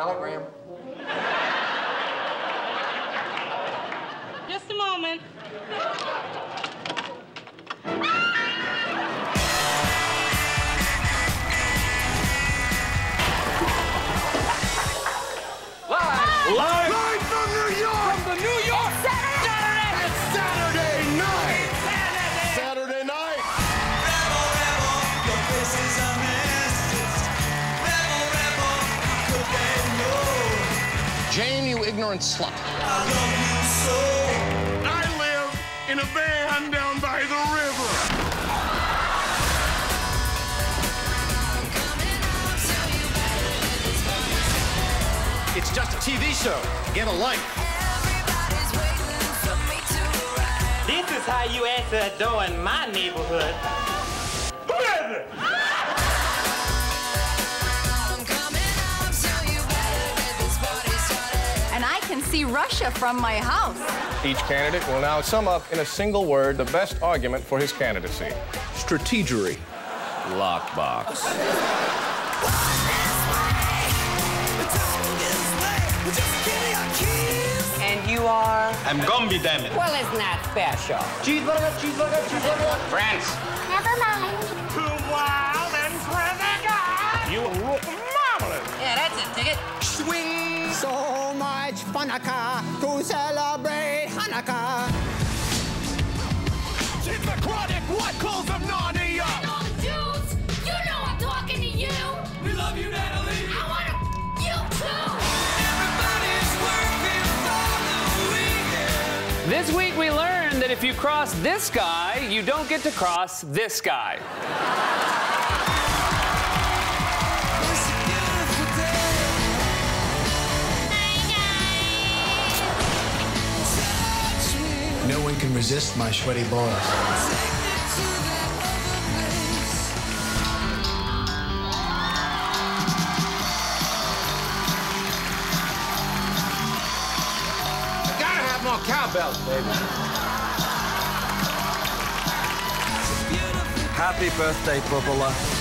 Telegram. Just a moment. Ignorant slut. I love you so. I live in a van down by the river. It's just a TV show. Get a life. This is how you answer a door in my neighborhood. Who is it? See Russia from my house. Each candidate will now sum up in a single word the best argument for his candidacy. Strategery. Lockbox. And you are? I'm Gumby, damn it. Well, it's not special. Cheeseburger, cheeseburger, cheeseburger. France. Never mind. So much Hanukkah to celebrate Hanukkah. It's the chronic what calls of Narnia! All the dudes, you know I'm talking to you. We love you, Natalie. I want to you too. Everybody's working for the weekend. This week we learned that if you cross this guy, you don't get to cross this guy. Can resist my Schweddy balls. Take me to that other place. Gotta have more cowbells, baby. Happy birthday, Bubba.